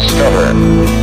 discover.